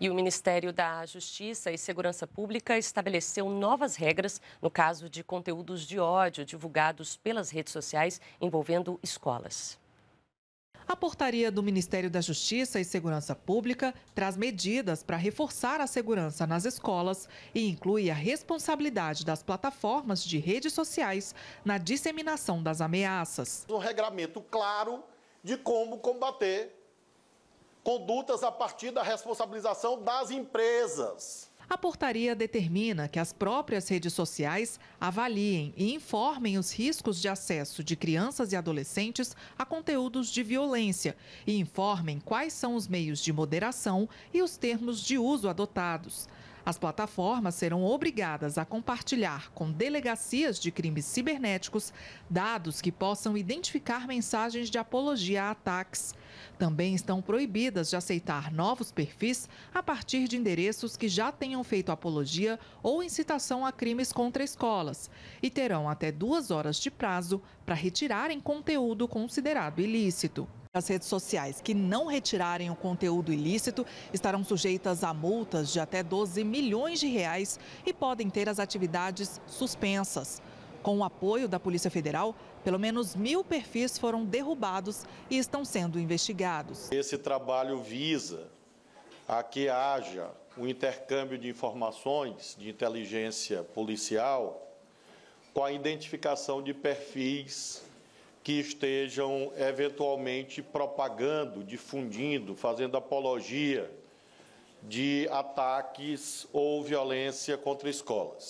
E o Ministério da Justiça e Segurança Pública estabeleceu novas regras no caso de conteúdos de ódio divulgados pelas redes sociais envolvendo escolas. A portaria do Ministério da Justiça e Segurança Pública traz medidas para reforçar a segurança nas escolas e inclui a responsabilidade das plataformas de redes sociais na disseminação das ameaças. Um regramento claro de como combater condutas a partir da responsabilização das empresas. A portaria determina que as próprias redes sociais avaliem e informem os riscos de acesso de crianças e adolescentes a conteúdos de violência e informem quais são os meios de moderação e os termos de uso adotados. As plataformas serão obrigadas a compartilhar com delegacias de crimes cibernéticos dados que possam identificar mensagens de apologia a ataques. Também estão proibidas de aceitar novos perfis a partir de endereços que já tenham feito apologia ou incitação a crimes contra escolas e terão até duas horas de prazo para retirarem conteúdo considerado ilícito. As redes sociais que não retirarem o conteúdo ilícito estarão sujeitas a multas de até 12 milhões de reais e podem ter as atividades suspensas. Com o apoio da Polícia Federal, pelo menos mil perfis foram derrubados e estão sendo investigados. Esse trabalho visa a que haja um intercâmbio de informações de inteligência policial com a identificação de perfis que estejam eventualmente propagando, difundindo, fazendo apologia de ataques ou violência contra escolas.